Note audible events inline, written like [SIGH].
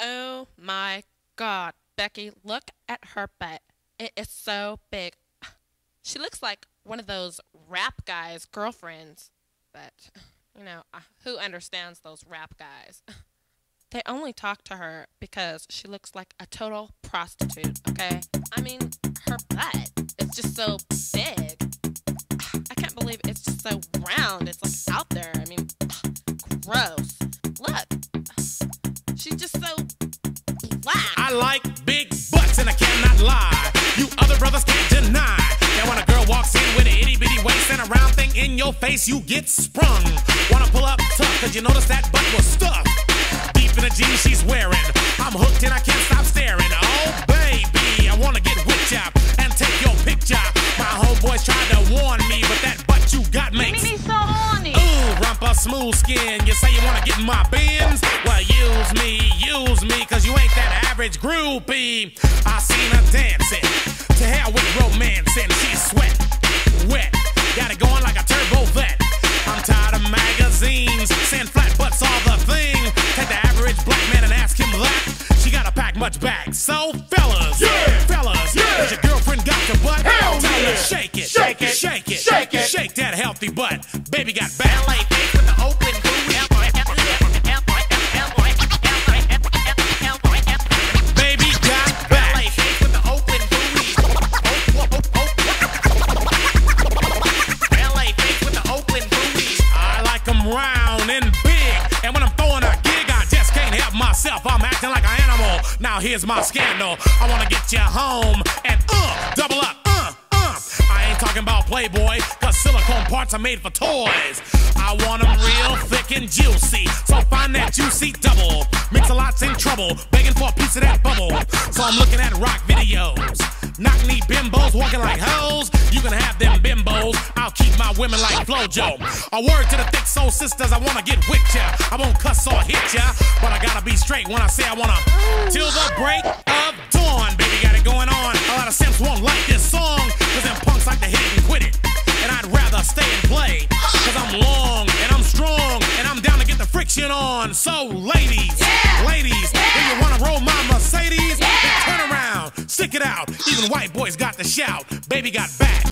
Oh my god, Becky, look at her butt. It is so big. [SIGHS] She looks like one of those rap guys' girlfriends. But, you know, uh, who understands those rap guys? [LAUGHS] They only talk to her because she looks like a total prostitute, okay? I mean, her butt is just so big. [SIGHS] I can't believe it's just so round. It's like out there. I mean, [SIGHS] gross. I like big butts and I cannot lie. You other brothers can't deny that when a girl walks in with an itty bitty waist and a round thing in your face, you get sprung. Wanna pull up tough, cause you notice that butt was stuffed Deep in the jeans she's wearing. I'm hooked and I can't stop staring. Oh, baby, I wanna get whipped up and take your picture. My homeboys tried to warn me, but that butt you got makes me so horny. Ooh, rumpa smooth skin. You say you wanna get in my Benz? Well, use me, use me, cause you ain't that average groupie. I seen her dancing. To hell with romance, and she's sweat, wet. Got it going like a turbo 'Vette. I'm tired of magazines, sand flat butts all the thing. Take the average black man and ask him that. She gotta pack much back. So, fellas, yeah. fellas, yeah. does your girlfriend got your butt? Hell Tell yeah. her shake it, Shake it. shake it, Shake it. shake that healthy butt. Baby got back. Myself. I'm acting like an animal. Now here's my scandal. I wanna get you home and uh, double up, uh, uh. I ain't talking about Playboy, cause silicone parts are made for toys. I want 'em real thick and juicy. So find that juicy double. Mix-a-Lot's in trouble, begging for a piece of that bubble. So I'm looking at rock videos. Knock knee bimbos walking like hoes. You can have them bimbos. I'll keep my women like Flojo. A word to the thick soul sisters, I wanna get with ya. I won't cuss or hit ya, but I gotta be straight when I say I wanna. Till the break of dawn, baby, got it going on. A lot of simps won't like this song, cause them punks like to hit it and quit it. And I'd rather stay and play, cause I'm long and I'm strong, and I'm down to get the friction on. So, ladies, ladies, if you wanna roll my Mercedes, then turn around, stick it out. Even white boys got the shout. Baby got back.